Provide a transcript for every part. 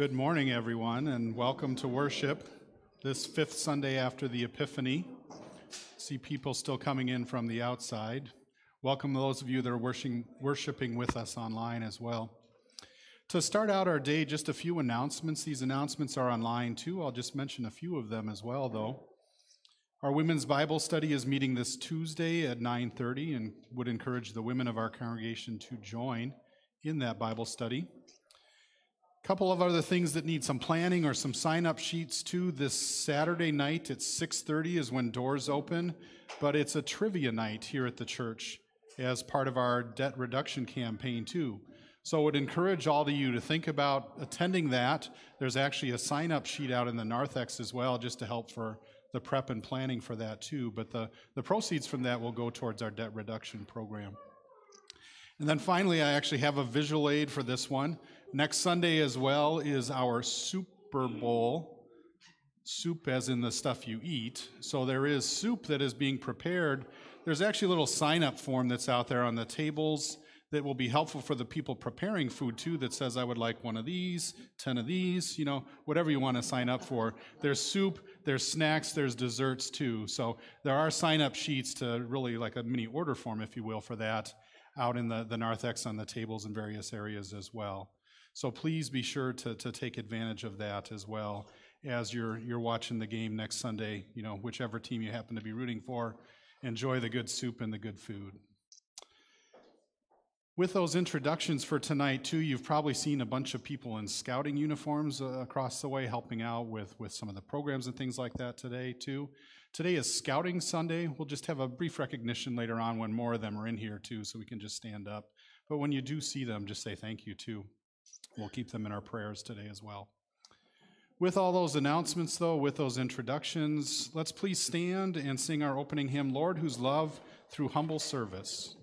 Good morning, everyone, and welcome to worship this fifth Sunday after the Epiphany. See people still coming in from the outside. Welcome those of you that are worshiping, worshiping with us online as well. To start out our day, just a few announcements. These announcements are online too. I'll just mention a few of them as well, though. Our women's Bible study is meeting this Tuesday at 9:30 and would encourage the women of our congregation to join in that Bible study. Couple of other things that need some planning or some sign-up sheets too. This Saturday night at 6:30 is when doors open, but it's a trivia night here at the church as part of our debt reduction campaign too. So I would encourage all of you to think about attending that. There's actually a sign-up sheet out in the narthex as well, just to help for the prep and planning for that too. But the, the proceeds from that will go towards our debt reduction program. And then finally, I actually have a visual aid for this one. Next Sunday as well is our Super Bowl. Soup, as in the stuff you eat. So there is soup that is being prepared. There's actually a little sign up form that's out there on the tables that will be helpful for the people preparing food too that says i would like one of these 10 of these you know whatever you want to sign up for there's soup there's snacks there's desserts too so there are sign up sheets to really like a mini order form if you will for that out in the, the narthex on the tables in various areas as well so please be sure to, to take advantage of that as well as you're, you're watching the game next Sunday, you know, whichever team you happen to be rooting for. Enjoy the good soup and the good food. With those introductions for tonight, too, you've probably seen a bunch of people in scouting uniforms uh, across the way helping out with, with some of the programs and things like that today, too. Today is Scouting Sunday. We'll just have a brief recognition later on when more of them are in here, too, so we can just stand up. But when you do see them, just say thank you, too. We'll keep them in our prayers today as well. With all those announcements, though, with those introductions, let's please stand and sing our opening hymn, Lord, whose love through humble service.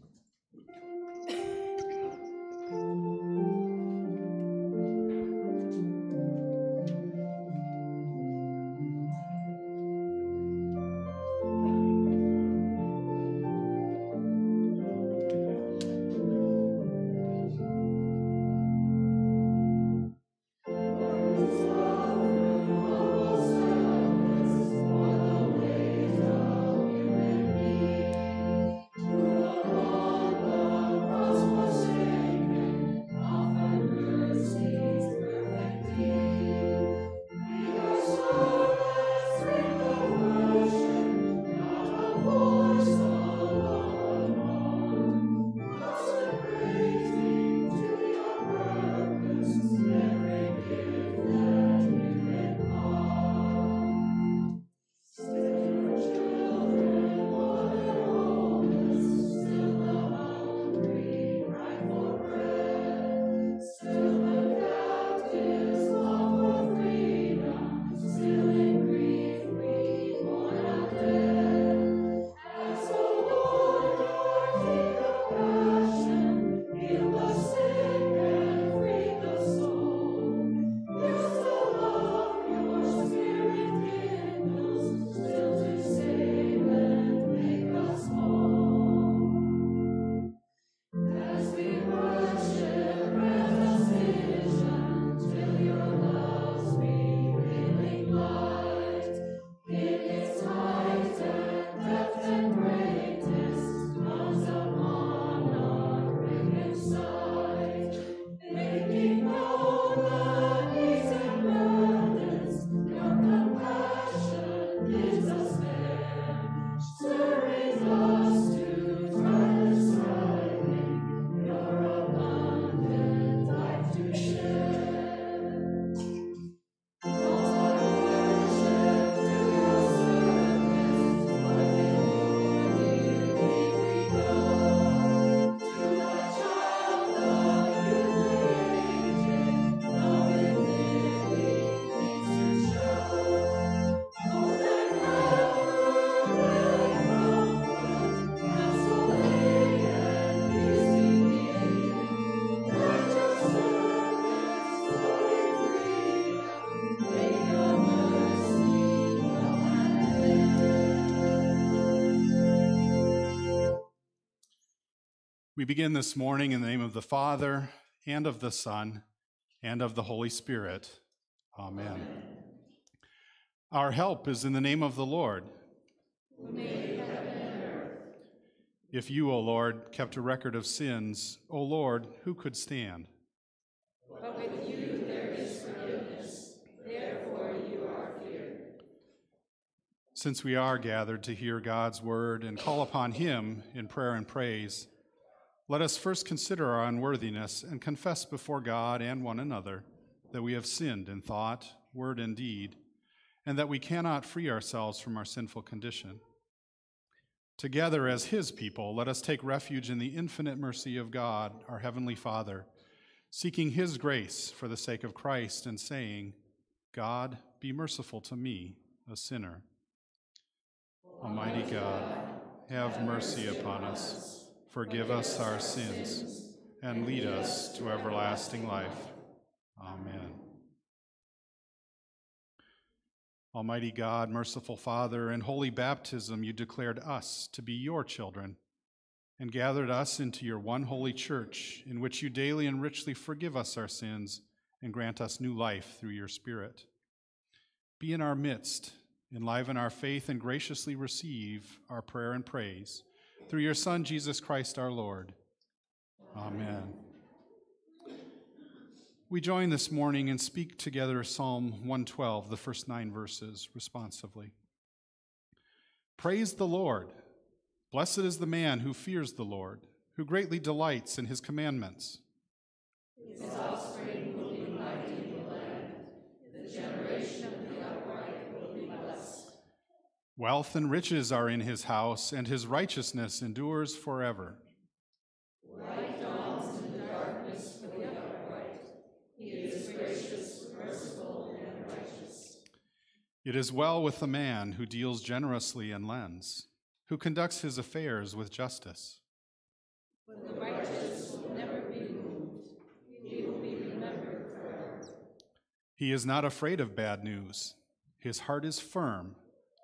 Begin this morning in the name of the Father, and of the Son, and of the Holy Spirit. Amen. Our help is in the name of the Lord. If you, O Lord, kept a record of sins, O Lord, who could stand? But with you there is forgiveness, therefore you are feared. Since we are gathered to hear God's word and call upon Him in prayer and praise, let us first consider our unworthiness and confess before God and one another that we have sinned in thought, word, and deed, and that we cannot free ourselves from our sinful condition. Together as His people, let us take refuge in the infinite mercy of God, our Heavenly Father, seeking His grace for the sake of Christ and saying, God, be merciful to me, a sinner. Almighty God, have mercy upon us, forgive us our sins, and lead us to everlasting life. Amen. Almighty God, merciful Father, in holy baptism you declared us to be your children and gathered us into your one holy church, in which you daily and richly forgive us our sins and grant us new life through your Spirit. Be in our midst, enliven our faith, and graciously receive our prayer and praise through your Son, Jesus Christ our Lord. Amen. We join this morning and speak together Psalm 112, the first nine verses, responsively. Praise the Lord. Blessed is the man who fears the Lord, who greatly delights in his commandments. His offspring will be mighty in the land. The generation of the upright will be blessed. Wealth and riches are in his house, and his righteousness endures forever. Light dawns in the darkness for the upright. He is gracious, merciful, and righteous. It is well with the man who deals generously and lends, who conducts his affairs with justice. For the righteous will never be moved. He will be remembered forever. He is not afraid of bad news. His heart is firm,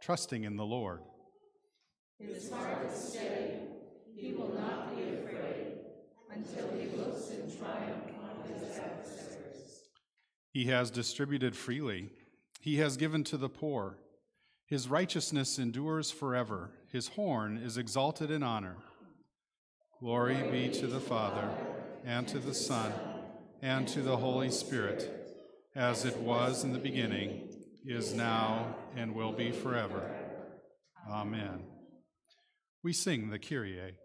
trusting in the Lord. His heart is steady. He will not be afraid until he looks in triumph on his adversaries. He has distributed freely. He has given to the poor. His righteousness endures forever. His horn is exalted in honor. Glory be to the Father, and to the Son, and to the Holy Spirit, as it was in the beginning, is now, and will be forever. Amen. We sing the Kyrie.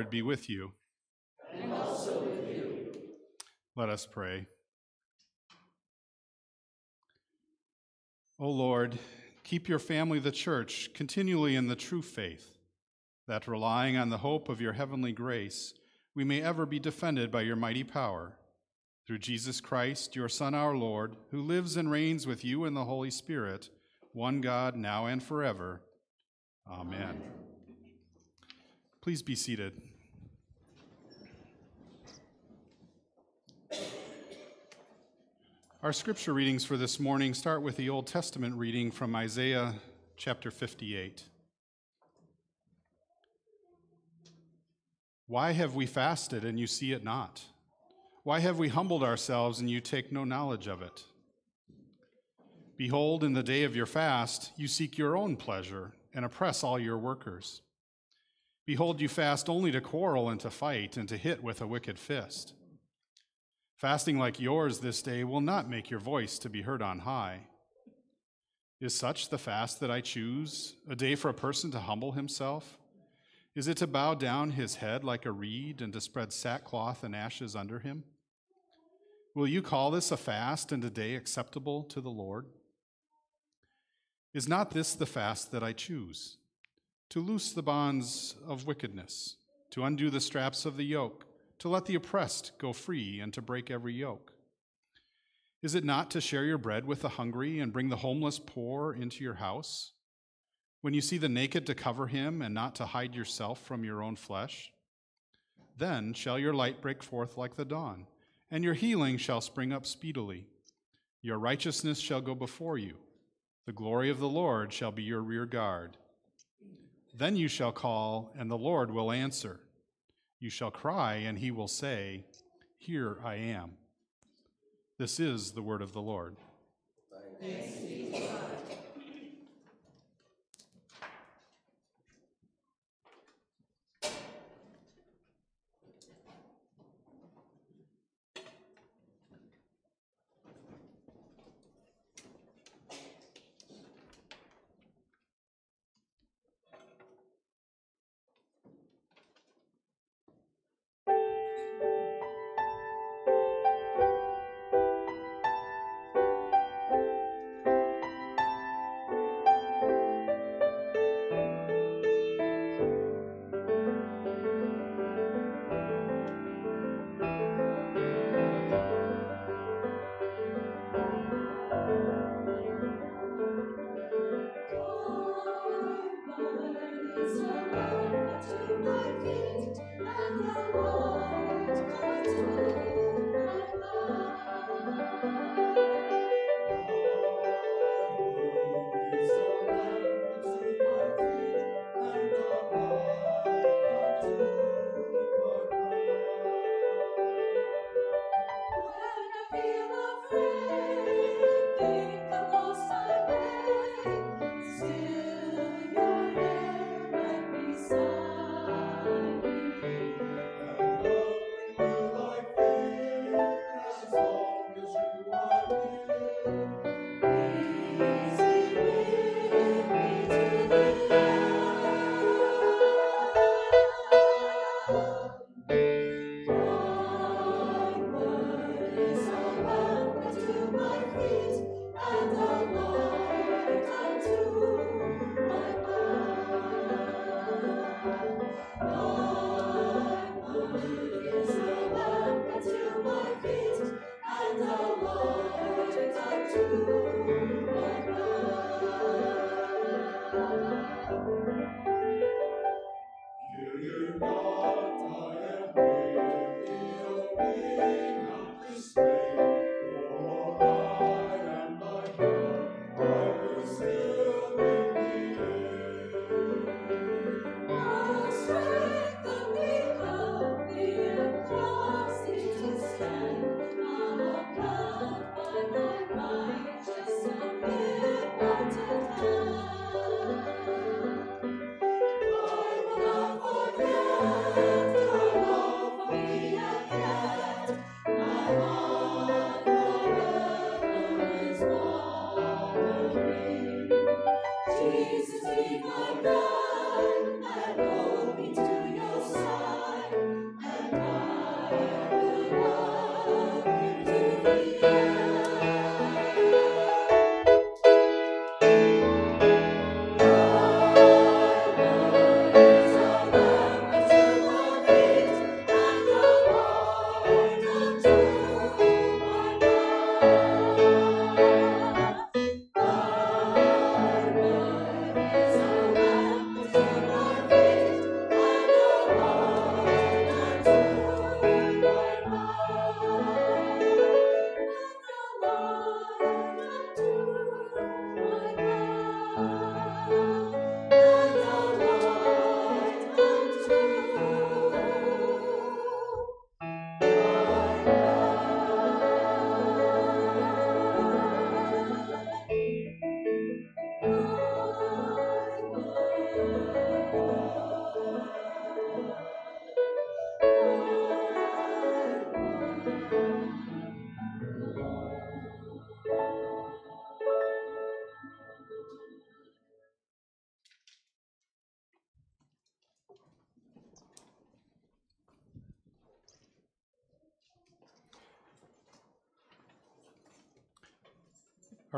Lord be with you. And also with you. Let us pray. O Lord, keep your family, the church, continually in the true faith, that relying on the hope of your heavenly grace, we may ever be defended by your mighty power. Through Jesus Christ, your Son, our Lord, who lives and reigns with you in the Holy Spirit, one God, now and forever. Amen. Amen. Please be seated. Our scripture readings for this morning start with the Old Testament reading from Isaiah chapter 58. Why have we fasted and you see it not? Why have we humbled ourselves and you take no knowledge of it? Behold, in the day of your fast, you seek your own pleasure and oppress all your workers. Behold, you fast only to quarrel and to fight and to hit with a wicked fist. Fasting like yours this day will not make your voice to be heard on high. Is such the fast that I choose, a day for a person to humble himself? Is it to bow down his head like a reed and to spread sackcloth and ashes under him? Will you call this a fast and a day acceptable to the Lord? Is not this the fast that I choose? To loose the bonds of wickedness, to undo the straps of the yoke, to let the oppressed go free, and to break every yoke? Is it not to share your bread with the hungry and bring the homeless poor into your house? When you see the naked, to cover him and not to hide yourself from your own flesh? Then shall your light break forth like the dawn, and your healing shall spring up speedily. Your righteousness shall go before you. The glory of the Lord shall be your rear guard. Then you shall call, and the Lord will answer. You shall cry, and he will say, Here I am. This is the word of the Lord.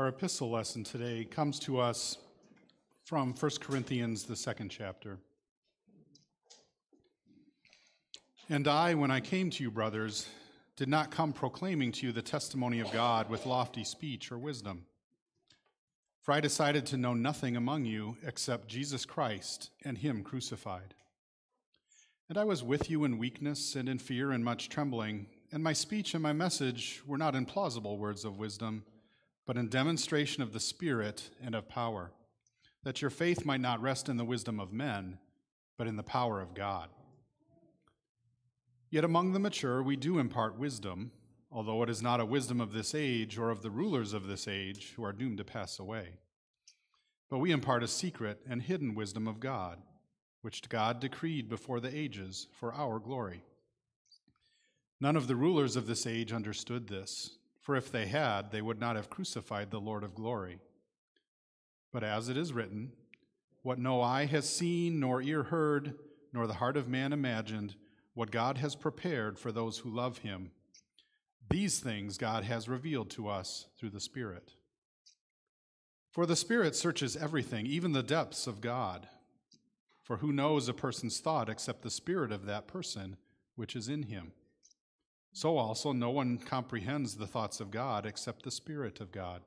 Our epistle lesson today comes to us from 1 Corinthians, the second chapter. And I, when I came to you, brothers, did not come proclaiming to you the testimony of God with lofty speech or wisdom. For I decided to know nothing among you except Jesus Christ and Him crucified. And I was with you in weakness and in fear and much trembling, and my speech and my message were not in plausible words of wisdom but in demonstration of the Spirit and of power, that your faith might not rest in the wisdom of men, but in the power of God. Yet among the mature we do impart wisdom, although it is not a wisdom of this age or of the rulers of this age who are doomed to pass away. But we impart a secret and hidden wisdom of God, which God decreed before the ages for our glory. None of the rulers of this age understood this for if they had, they would not have crucified the Lord of glory. But as it is written, what no eye has seen, nor ear heard, nor the heart of man imagined, what God has prepared for those who love him, these things God has revealed to us through the Spirit. For the Spirit searches everything, even the depths of God. For who knows a person's thought except the Spirit of that person which is in him? So also, no one comprehends the thoughts of God except the Spirit of God.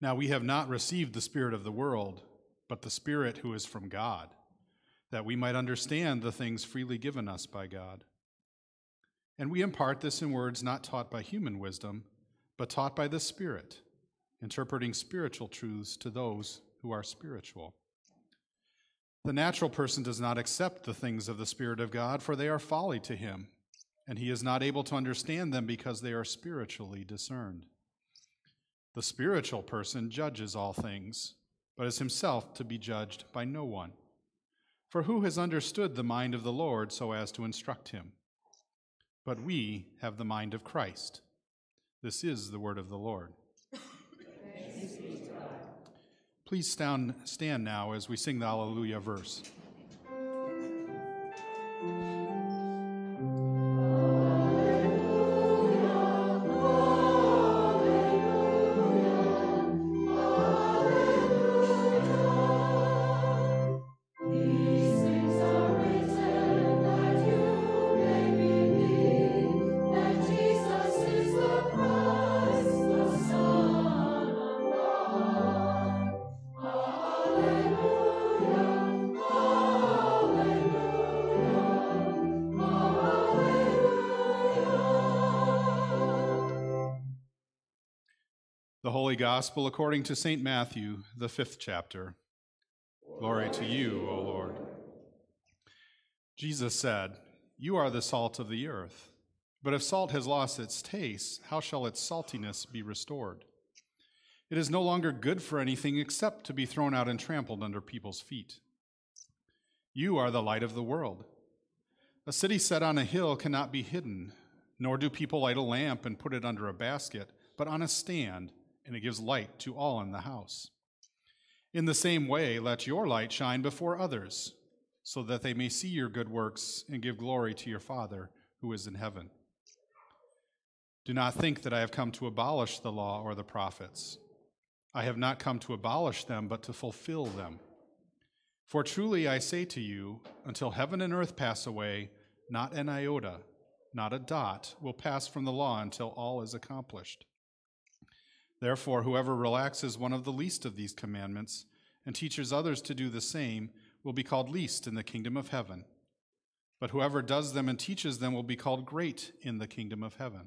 Now, we have not received the Spirit of the world, but the Spirit who is from God, that we might understand the things freely given us by God. And we impart this in words not taught by human wisdom, but taught by the Spirit, interpreting spiritual truths to those who are spiritual. The natural person does not accept the things of the Spirit of God, for they are folly to him and he is not able to understand them because they are spiritually discerned. The spiritual person judges all things, but is himself to be judged by no one. For who has understood the mind of the Lord so as to instruct him? But we have the mind of Christ. This is the word of the Lord. Please stand, stand now as we sing the Alleluia verse. Gospel according to St. Matthew, the fifth chapter. Glory to you, O Lord. Jesus said, You are the salt of the earth. But if salt has lost its taste, how shall its saltiness be restored? It is no longer good for anything except to be thrown out and trampled under people's feet. You are the light of the world. A city set on a hill cannot be hidden, nor do people light a lamp and put it under a basket, but on a stand and it gives light to all in the house. In the same way, let your light shine before others, so that they may see your good works and give glory to your Father who is in heaven. Do not think that I have come to abolish the law or the prophets. I have not come to abolish them, but to fulfill them. For truly I say to you, until heaven and earth pass away, not an iota, not a dot will pass from the law until all is accomplished. Therefore, whoever relaxes one of the least of these commandments and teaches others to do the same will be called least in the kingdom of heaven. But whoever does them and teaches them will be called great in the kingdom of heaven.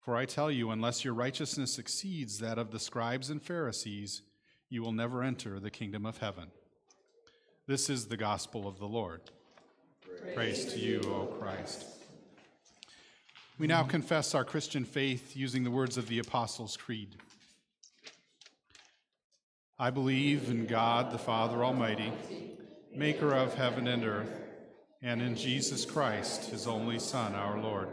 For I tell you, unless your righteousness exceeds that of the scribes and Pharisees, you will never enter the kingdom of heaven. This is the gospel of the Lord. Praise, Praise to you, O Christ. We now confess our Christian faith using the words of the Apostles' Creed. I believe in God the Father Almighty, maker of heaven and earth, and in Jesus Christ, his only Son, our Lord,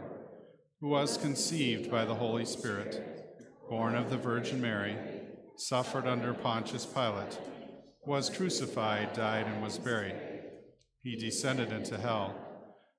who was conceived by the Holy Spirit, born of the Virgin Mary, suffered under Pontius Pilate, was crucified, died, and was buried. He descended into hell.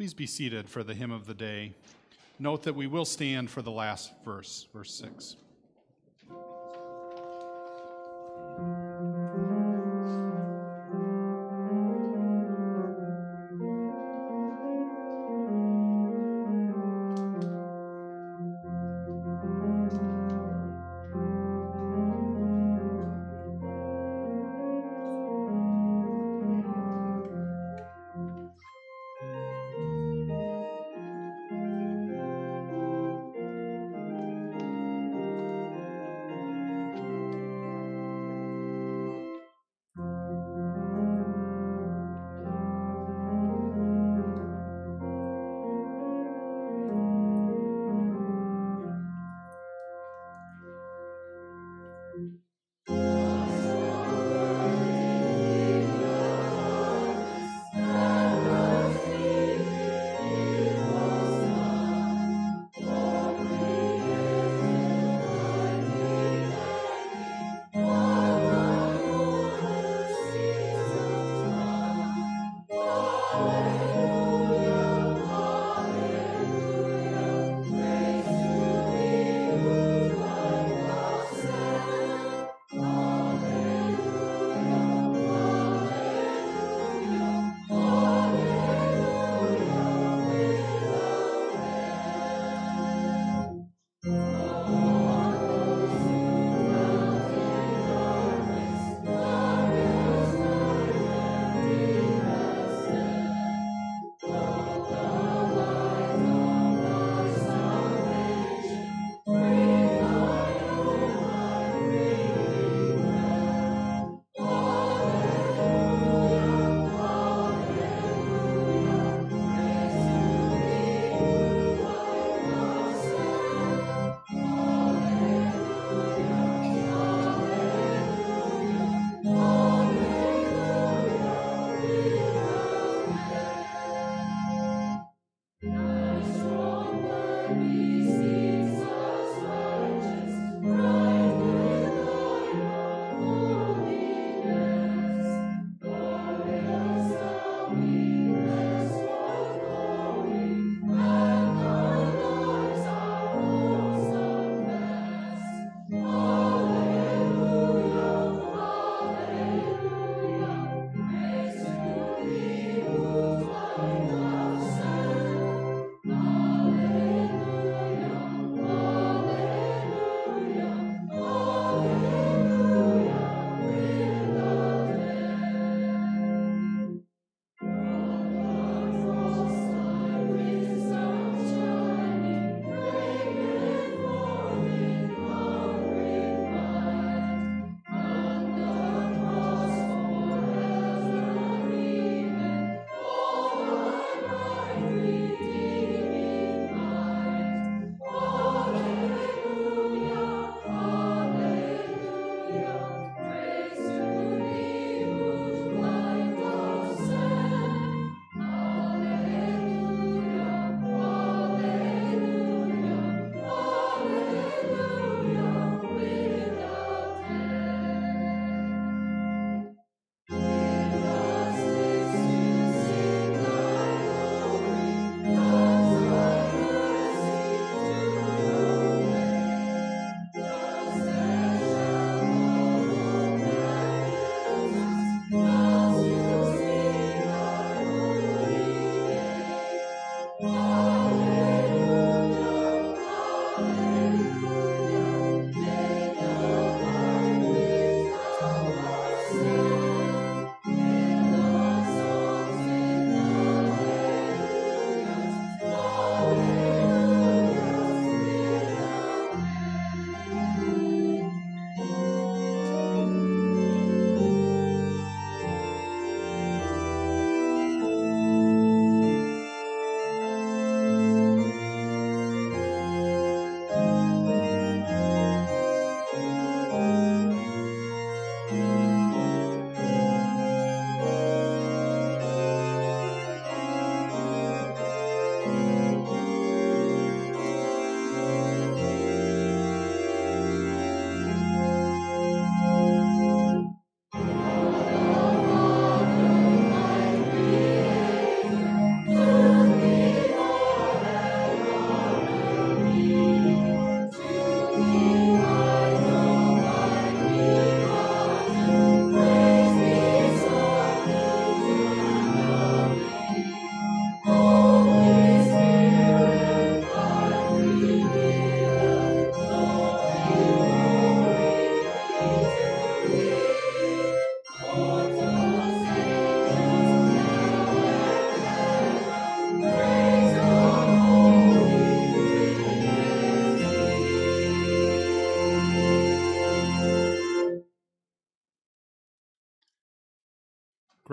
Please be seated for the hymn of the day. Note that we will stand for the last verse, verse 6.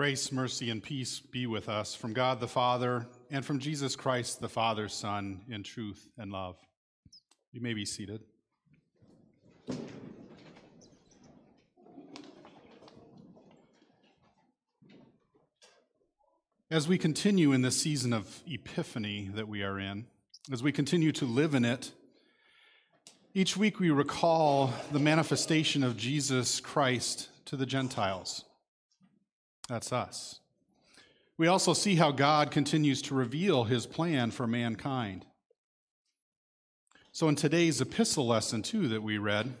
Grace, mercy, and peace be with us from God the Father and from Jesus Christ, the Father's Son, in truth and love. You may be seated. As we continue in this season of Epiphany that we are in, as we continue to live in it, each week we recall the manifestation of Jesus Christ to the Gentiles. That's us. We also see how God continues to reveal his plan for mankind. So, in today's epistle lesson, too, that we read,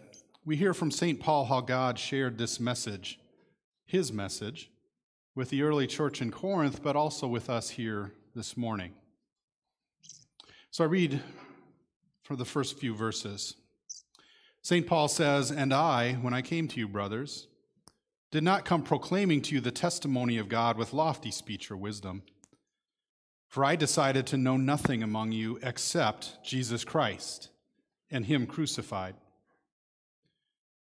we hear from St. Paul how God shared this message, his message, with the early church in Corinth, but also with us here this morning. So, I read for the first few verses. St. Paul says, And I, when I came to you, brothers, did not come proclaiming to you the testimony of God with lofty speech or wisdom. For I decided to know nothing among you except Jesus Christ and Him crucified.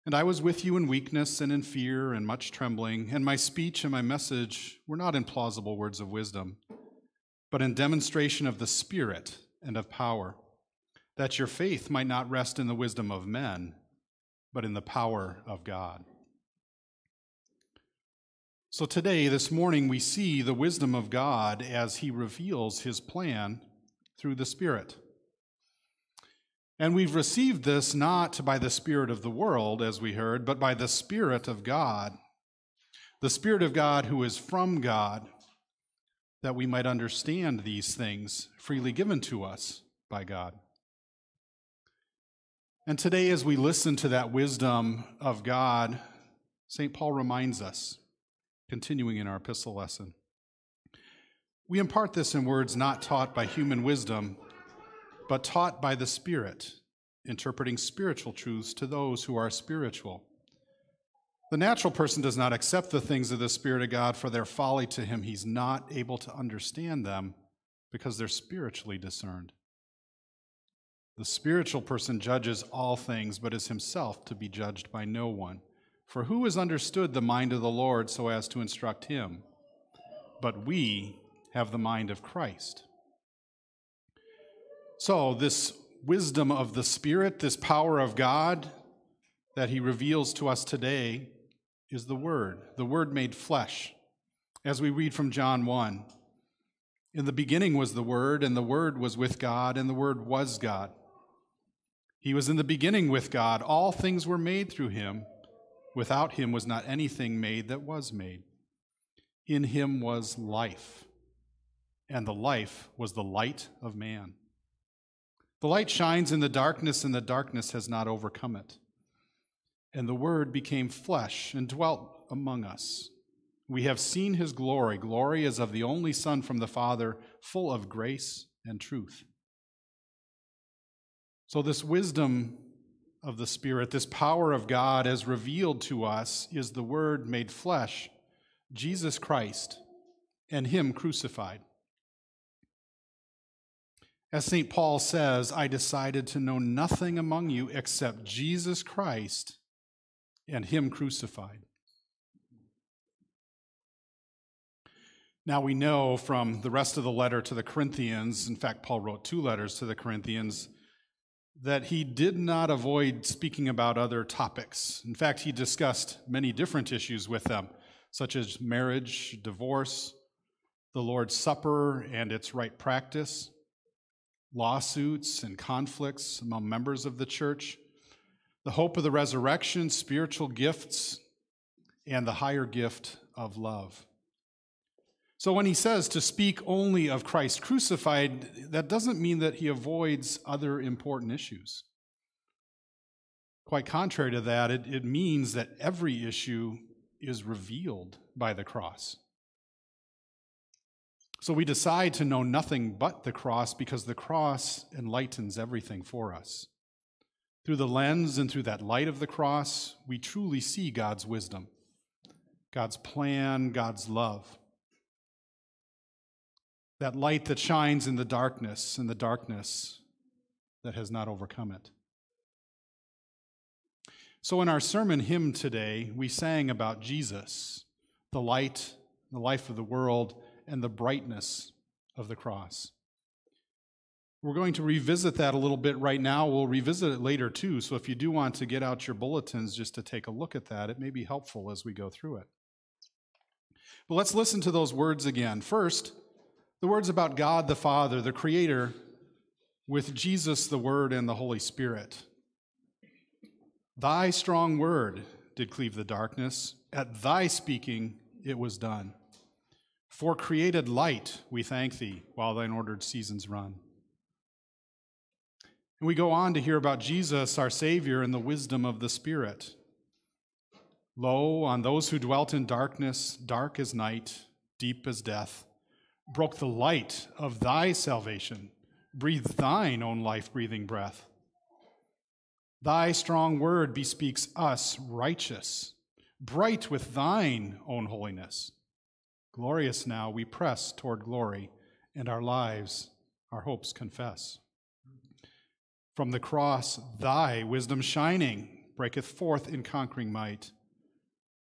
And I was with you in weakness and in fear and much trembling, and my speech and my message were not in plausible words of wisdom, but in demonstration of the Spirit and of power, that your faith might not rest in the wisdom of men, but in the power of God. So, today, this morning, we see the wisdom of God as He reveals His plan through the Spirit. And we've received this not by the Spirit of the world, as we heard, but by the Spirit of God. The Spirit of God who is from God, that we might understand these things freely given to us by God. And today, as we listen to that wisdom of God, St. Paul reminds us continuing in our epistle lesson. We impart this in words not taught by human wisdom, but taught by the Spirit, interpreting spiritual truths to those who are spiritual. The natural person does not accept the things of the Spirit of God for they're folly to him. He's not able to understand them because they're spiritually discerned. The spiritual person judges all things, but is himself to be judged by no one. For who has understood the mind of the Lord so as to instruct him? But we have the mind of Christ. So, this wisdom of the Spirit, this power of God that he reveals to us today, is the Word, the Word made flesh. As we read from John 1 In the beginning was the Word, and the Word was with God, and the Word was God. He was in the beginning with God. All things were made through him Without him was not anything made that was made. In him was life, and the life was the light of man. The light shines in the darkness, and the darkness has not overcome it. And the Word became flesh and dwelt among us. We have seen his glory. Glory as of the only Son from the Father, full of grace and truth. So, this wisdom of the Spirit, this power of God as revealed to us, is the Word made flesh, Jesus Christ, and Him crucified. As St. Paul says, I decided to know nothing among you except Jesus Christ and Him crucified. Now we know from the rest of the letter to the Corinthians, in fact, Paul wrote two letters to the Corinthians that he did not avoid speaking about other topics. In fact, he discussed many different issues with them, such as marriage, divorce, the Lord's Supper and its right practice, lawsuits and conflicts among members of the church, the hope of the resurrection, spiritual gifts, and the higher gift of love. So when he says to speak only of Christ crucified, that doesn't mean that he avoids other important issues. Quite contrary to that, it, it means that every issue is revealed by the cross. So we decide to know nothing but the cross because the cross enlightens everything for us. Through the lens and through that light of the cross, we truly see God's wisdom, God's plan, God's love. That light that shines in the darkness, and the darkness that has not overcome it. So, in our sermon hymn today, we sang about Jesus, the light, the life of the world, and the brightness of the cross. We're going to revisit that a little bit right now. We'll revisit it later too. So if you do want to get out your bulletins just to take a look at that, it may be helpful as we go through it. But let's listen to those words again. First, the words about God the Father, the Creator, with Jesus the Word and the Holy Spirit. Thy strong word did cleave the darkness. At thy speaking it was done. For created light, we thank thee while thine ordered seasons run. And we go on to hear about Jesus, our Savior, and the wisdom of the Spirit. Lo, on those who dwelt in darkness, dark as night, deep as death, broke the light of thy salvation, breathed thine own life breathing breath. Thy strong word bespeaks us righteous, bright with thine own holiness. Glorious now, we press toward glory, and our lives, our hopes confess. From the cross, thy wisdom shining breaketh forth in conquering might.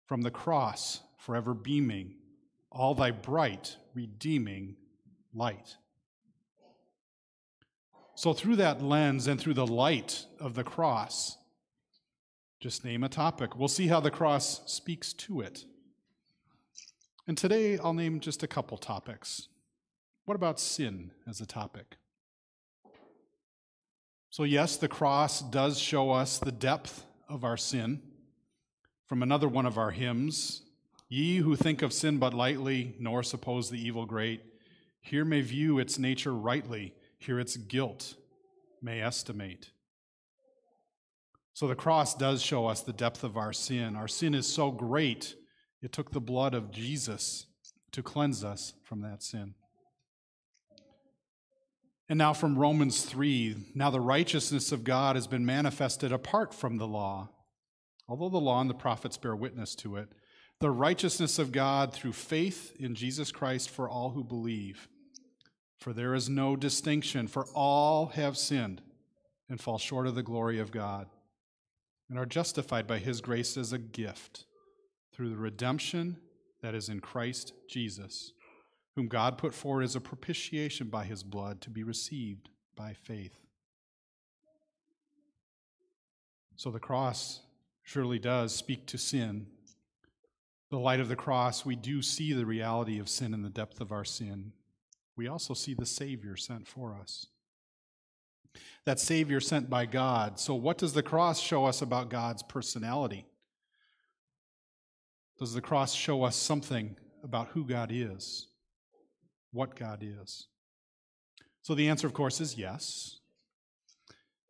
From the cross, forever beaming, all thy bright, redeeming light. So, through that lens and through the light of the cross, just name a topic. We'll see how the cross speaks to it. And today I'll name just a couple topics. What about sin as a topic? So, yes, the cross does show us the depth of our sin. From another one of our hymns, Ye who think of sin but lightly, nor suppose the evil great, here may view its nature rightly, here its guilt may estimate. So the cross does show us the depth of our sin. Our sin is so great it took the blood of Jesus to cleanse us from that sin. And now from Romans 3 now the righteousness of God has been manifested apart from the law. Although the law and the prophets bear witness to it, the righteousness of God through faith in Jesus Christ for all who believe. For there is no distinction, for all have sinned and fall short of the glory of God, and are justified by his grace as a gift through the redemption that is in Christ Jesus, whom God put forward as a propitiation by his blood to be received by faith. So the cross surely does speak to sin. The light of the cross, we do see the reality of sin and the depth of our sin. We also see the Savior sent for us. That Savior sent by God. So, what does the cross show us about God's personality? Does the cross show us something about who God is, what God is? So the answer, of course, is yes.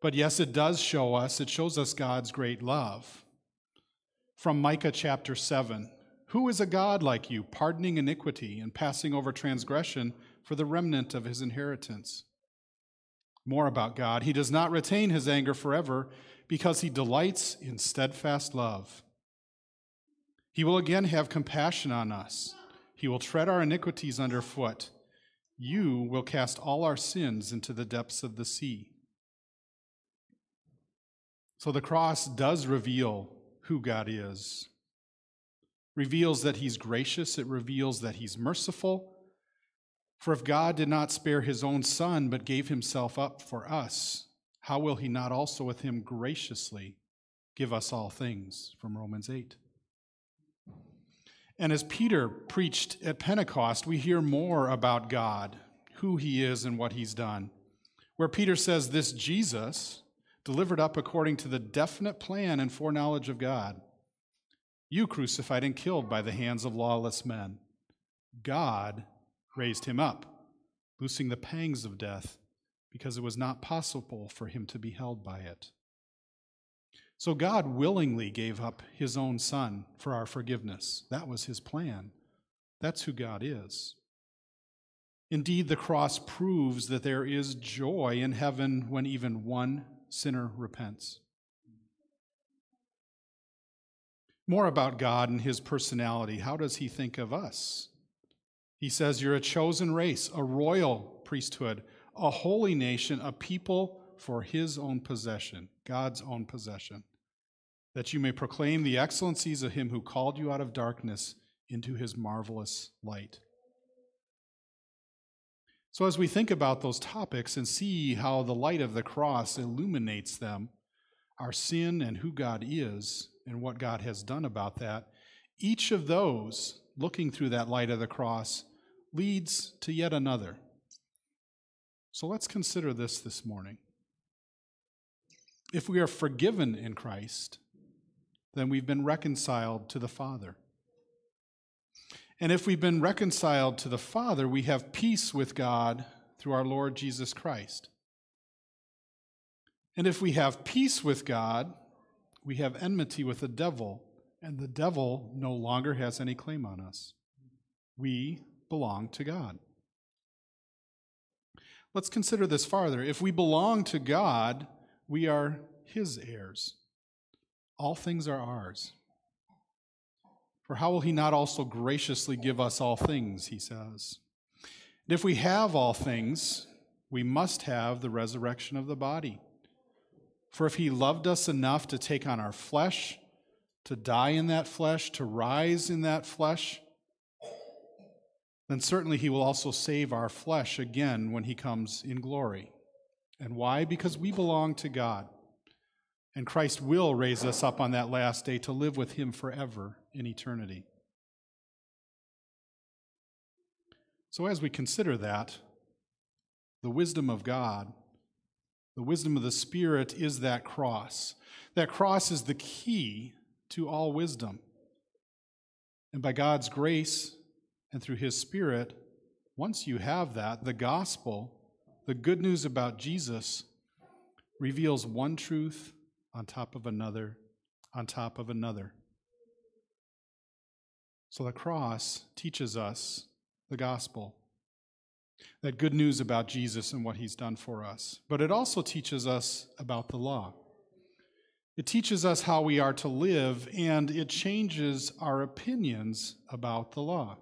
But yes, it does show us, it shows us God's great love. From Micah chapter 7 Who is a God like you, pardoning iniquity and passing over transgression for the remnant of his inheritance? More about God. He does not retain his anger forever because he delights in steadfast love. He will again have compassion on us. He will tread our iniquities underfoot. You will cast all our sins into the depths of the sea. So the cross does reveal who God is. Reveals that he's gracious, it reveals that he's merciful. For if God did not spare his own son but gave himself up for us, how will he not also with him graciously give us all things? From Romans 8. And as Peter preached at Pentecost, we hear more about God, who he is, and what he's done. Where Peter says, This Jesus, delivered up according to the definite plan and foreknowledge of God, you crucified and killed by the hands of lawless men. God raised him up, loosing the pangs of death, because it was not possible for him to be held by it. So God willingly gave up his own son for our forgiveness. That was his plan. That's who God is. Indeed, the cross proves that there is joy in heaven when even one sinner repents. More about God and his personality. How does he think of us? He says, You're a chosen race, a royal priesthood, a holy nation, a people for his own possession, God's own possession, that you may proclaim the excellencies of him who called you out of darkness into his marvelous light. So, as we think about those topics and see how the light of the cross illuminates them, our sin and who God is and what God has done about that, each of those, looking through that light of the cross, leads to yet another. So let's consider this this morning. If we are forgiven in Christ, then we've been reconciled to the Father. And if we've been reconciled to the Father, we have peace with God through our Lord Jesus Christ. And if we have peace with God, we have enmity with the devil, and the devil no longer has any claim on us. We belong to God. Let's consider this farther. If we belong to God, we are his heirs. All things are ours. For how will he not also graciously give us all things, he says? And if we have all things, we must have the resurrection of the body. For if he loved us enough to take on our flesh, to die in that flesh, to rise in that flesh, then certainly he will also save our flesh again when he comes in glory. And why? Because we belong to God. And Christ will raise us up on that last day to live with him forever in eternity. So, as we consider that, the wisdom of God, the wisdom of the Spirit is that cross. That cross is the key to all wisdom. And by God's grace and through His Spirit, once you have that, the gospel, the good news about Jesus, reveals one truth on top of another, on top of another. So the cross teaches us the gospel, that good news about Jesus and what he's done for us. But it also teaches us about the law. It teaches us how we are to live, and it changes our opinions about the law.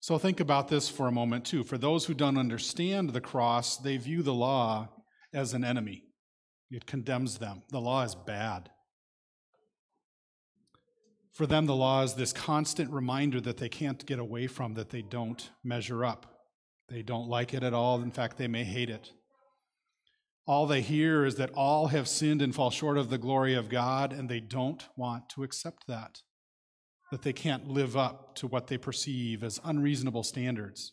So think about this for a moment, too. For those who don't understand the cross, they view the law as an enemy. It condemns them. The law is bad. For them, the law is this constant reminder that they can't get away from, that they don't measure up. They don't like it at all. In fact, they may hate it. All they hear is that all have sinned and fall short of the glory of God, and they don't want to accept that, that they can't live up to what they perceive as unreasonable standards.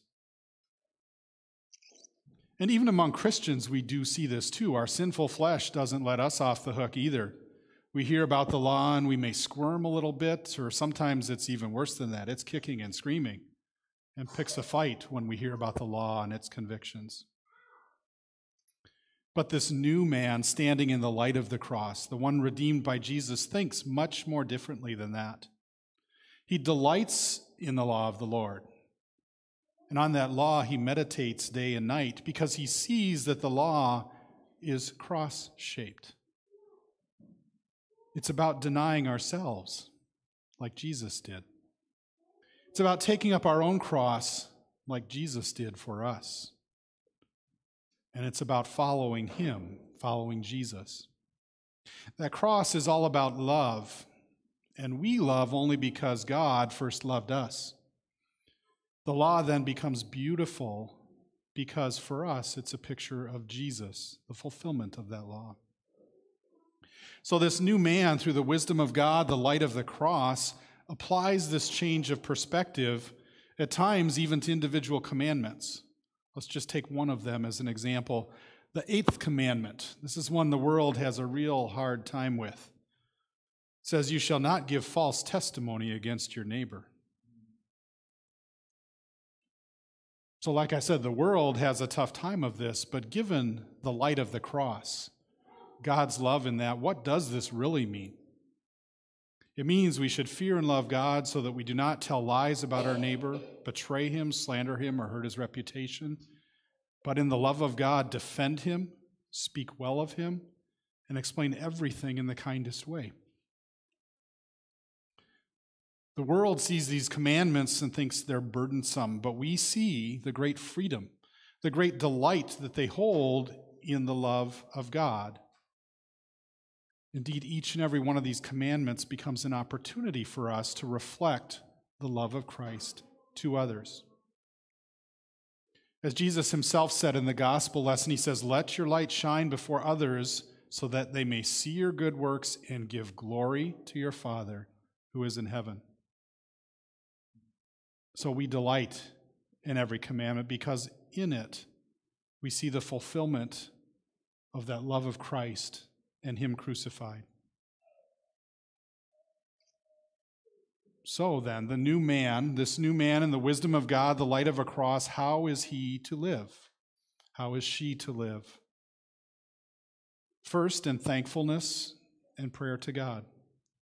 And even among Christians, we do see this too. Our sinful flesh doesn't let us off the hook either. We hear about the law and we may squirm a little bit, or sometimes it's even worse than that. It's kicking and screaming and picks a fight when we hear about the law and its convictions. But this new man standing in the light of the cross, the one redeemed by Jesus, thinks much more differently than that. He delights in the law of the Lord. And on that law, he meditates day and night because he sees that the law is cross shaped. It's about denying ourselves, like Jesus did. It's about taking up our own cross, like Jesus did for us. And it's about following him, following Jesus. That cross is all about love, and we love only because God first loved us. The law then becomes beautiful because for us it's a picture of Jesus, the fulfillment of that law. So, this new man, through the wisdom of God, the light of the cross, applies this change of perspective, at times even to individual commandments. Let's just take one of them as an example. The eighth commandment. This is one the world has a real hard time with. It says, You shall not give false testimony against your neighbor. So, like I said, the world has a tough time of this, but given the light of the cross, God's love in that, what does this really mean? It means we should fear and love God so that we do not tell lies about our neighbor, betray him, slander him, or hurt his reputation, but in the love of God, defend him, speak well of him, and explain everything in the kindest way. The world sees these commandments and thinks they're burdensome, but we see the great freedom, the great delight that they hold in the love of God. Indeed, each and every one of these commandments becomes an opportunity for us to reflect the love of Christ to others. As Jesus himself said in the gospel lesson, he says, Let your light shine before others so that they may see your good works and give glory to your Father who is in heaven. So we delight in every commandment because in it we see the fulfillment of that love of Christ and Him crucified. So then, the new man, this new man in the wisdom of God, the light of a cross, how is he to live? How is she to live? First, in thankfulness and prayer to God,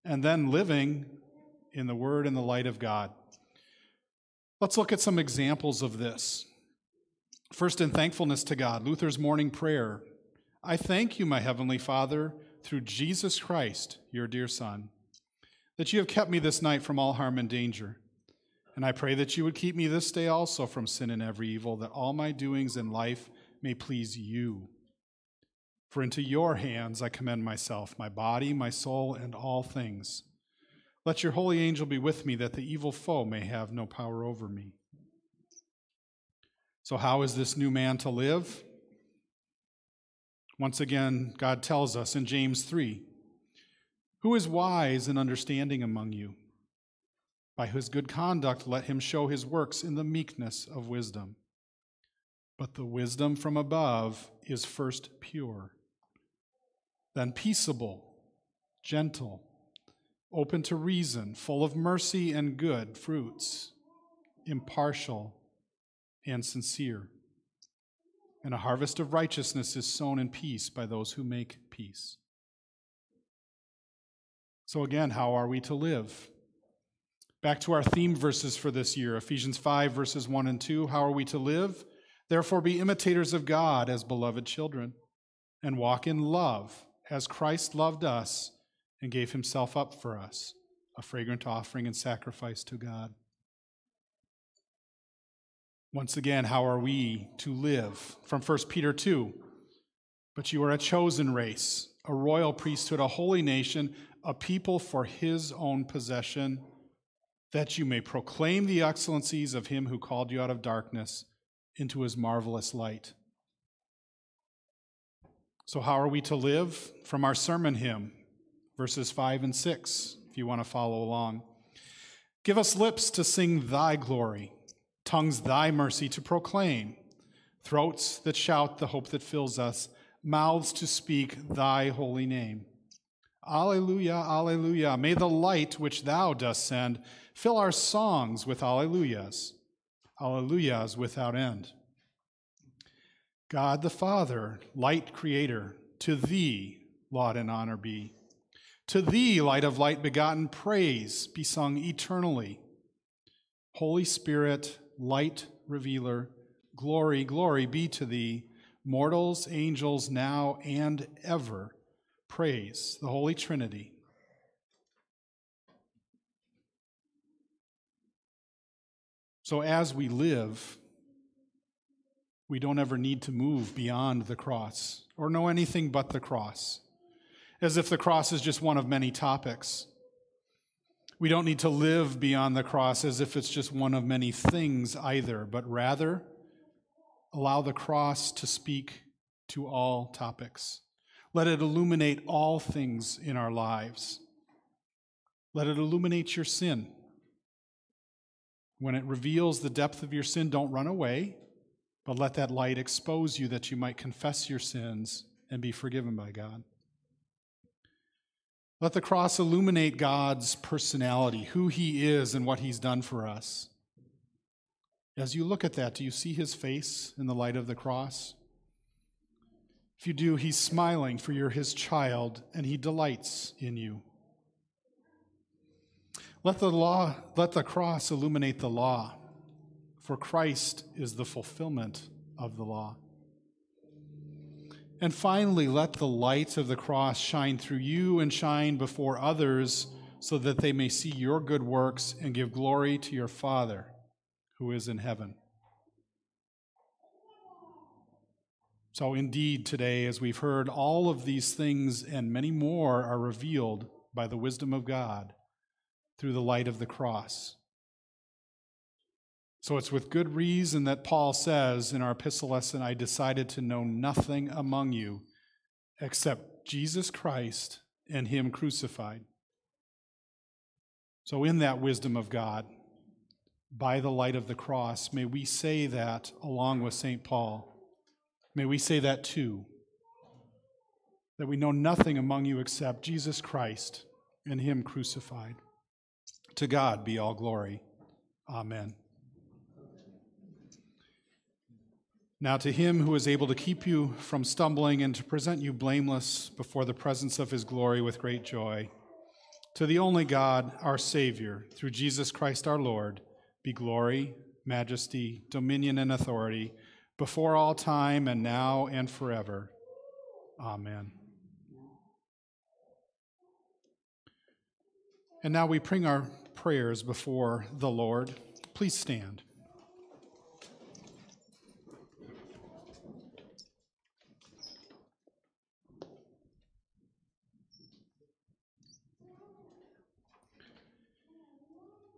and then living in the Word and the light of God. Let's look at some examples of this. First, in thankfulness to God, Luther's morning prayer I thank you, my heavenly Father, through Jesus Christ, your dear Son, that you have kept me this night from all harm and danger. And I pray that you would keep me this day also from sin and every evil, that all my doings in life may please you. For into your hands I commend myself, my body, my soul, and all things. Let your holy angel be with me, that the evil foe may have no power over me. So, how is this new man to live? Once again, God tells us in James 3 Who is wise and understanding among you? By his good conduct, let him show his works in the meekness of wisdom. But the wisdom from above is first pure, then peaceable, gentle, open to reason, full of mercy and good fruits, impartial and sincere and a harvest of righteousness is sown in peace by those who make peace. So, again, how are we to live? Back to our theme verses for this year Ephesians 5, verses 1 and 2. How are we to live? Therefore, be imitators of God as beloved children, and walk in love as Christ loved us and gave himself up for us, a fragrant offering and sacrifice to God. Once again, how are we to live? From 1 Peter 2 But you are a chosen race, a royal priesthood, a holy nation, a people for his own possession, that you may proclaim the excellencies of him who called you out of darkness into his marvelous light. So, how are we to live? From our sermon hymn, verses 5 and 6, if you want to follow along. Give us lips to sing thy glory tongues thy mercy to proclaim, throats that shout the hope that fills us, mouths to speak thy holy name. Alleluia, alleluia. May the light which thou dost send fill our songs with alleluias, alleluias without end. God the Father, light creator, to thee laud and honor be. To thee, light of light begotten, praise be sung eternally. Holy Spirit, light revealer, glory, glory be to thee, mortals, angels, now and ever. Praise the Holy Trinity. So as we live, we don't ever need to move beyond the cross or know anything but the cross, as if the cross is just one of many topics. We don't need to live beyond the cross as if it's just one of many things either, but rather allow the cross to speak to all topics. Let it illuminate all things in our lives. Let it illuminate your sin. When it reveals the depth of your sin, don't run away, but let that light expose you that you might confess your sins and be forgiven by God. Let the cross illuminate God's personality, who he is, and what he's done for us. As you look at that, do you see his face in the light of the cross? If you do, he's smiling, for you're his child, and he delights in you. Let the law, let the cross illuminate the law, for Christ is the fulfillment of the law. And finally, let the light of the cross shine through you and shine before others, so that they may see your good works and give glory to your Father who is in heaven. So, indeed, today, as we've heard, all of these things and many more are revealed by the wisdom of God through the light of the cross. So, it's with good reason that Paul says in our epistle lesson, I decided to know nothing among you except Jesus Christ and Him crucified. So, in that wisdom of God, by the light of the cross, may we say that along with St. Paul. May we say that too. That we know nothing among you except Jesus Christ and Him crucified. To God be all glory. Amen. Now, to Him who is able to keep you from stumbling and to present you blameless before the presence of His glory with great joy, to the only God, our Savior, through Jesus Christ our Lord, be glory, majesty, dominion, and authority before all time and now and forever. Amen. And now we bring our prayers before the Lord. Please stand.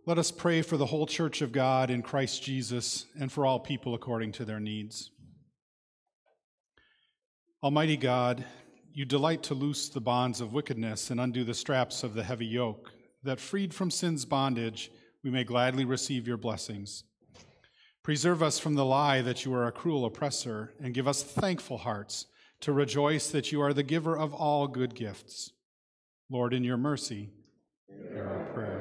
Let us pray for the whole church of God in Christ Jesus and for all people according to their needs. Almighty God, you delight to loose the bonds of wickedness and undo the straps of the heavy yoke, that freed from sin's bondage, we may gladly receive your blessings. Preserve us from the lie that you are a cruel oppressor, and give us thankful hearts to rejoice that you are the giver of all good gifts. Lord, in your mercy, hear our prayer.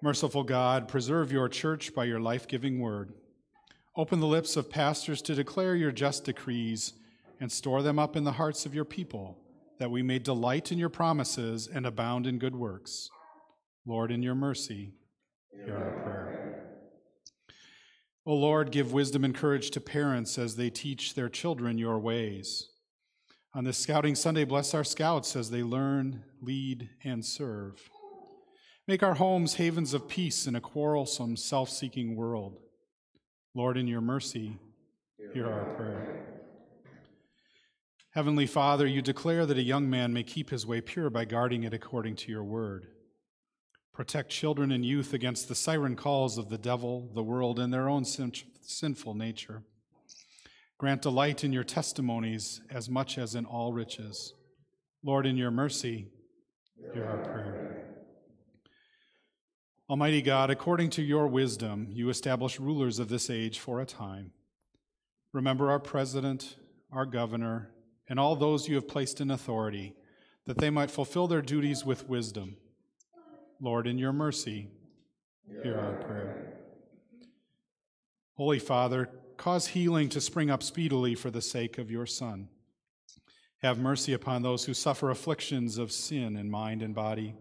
Merciful God, preserve your church by your life giving word. Open the lips of pastors to declare your just decrees and store them up in the hearts of your people, that we may delight in your promises and abound in good works. Lord, in your mercy, hear our prayer. O Lord, give wisdom and courage to parents as they teach their children your ways. On this Scouting Sunday, bless our scouts as they learn, lead, and serve. Make our homes havens of peace in a quarrelsome, self seeking world. Lord, in your mercy, hear our prayer. Heavenly Father, you declare that a young man may keep his way pure by guarding it according to your word. Protect children and youth against the siren calls of the devil, the world, and their own sin- sinful nature. Grant delight in your testimonies as much as in all riches. Lord, in your mercy, hear our prayer. Almighty God, according to your wisdom, you establish rulers of this age for a time. Remember our president, our governor, and all those you have placed in authority, that they might fulfill their duties with wisdom. Lord, in your mercy, hear our prayer. Holy Father, cause healing to spring up speedily for the sake of your Son. Have mercy upon those who suffer afflictions of sin in mind and body,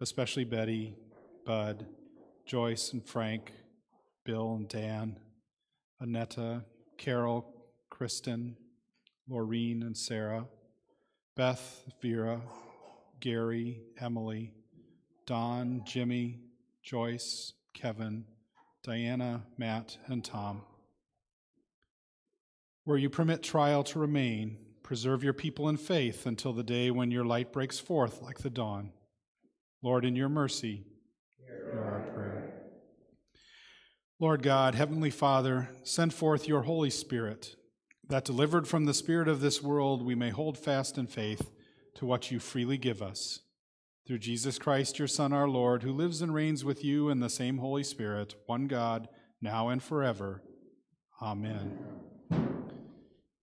especially Betty, Bud, Joyce and Frank, Bill and Dan, Annetta, Carol, Kristen, Laureen and Sarah, Beth, Vera, Gary, Emily, Don, Jimmy, Joyce, Kevin, Diana, Matt, and Tom. Where you permit trial to remain, preserve your people in faith until the day when your light breaks forth like the dawn. Lord, in your mercy, hear our prayer. Lord God, Heavenly Father, send forth your Holy Spirit, that delivered from the spirit of this world, we may hold fast in faith to what you freely give us. Through Jesus Christ, your Son, our Lord, who lives and reigns with you in the same Holy Spirit, one God, now and forever. Amen.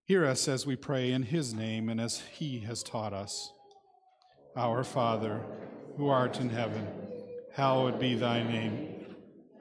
Hear us as we pray in his name and as he has taught us. Our Father, who art in heaven, hallowed be thy name.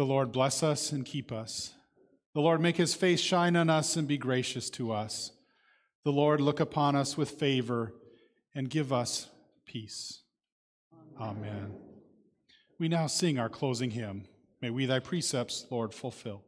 The Lord bless us and keep us. The Lord make his face shine on us and be gracious to us. The Lord look upon us with favor and give us peace. Amen. We now sing our closing hymn. May we thy precepts, Lord, fulfill.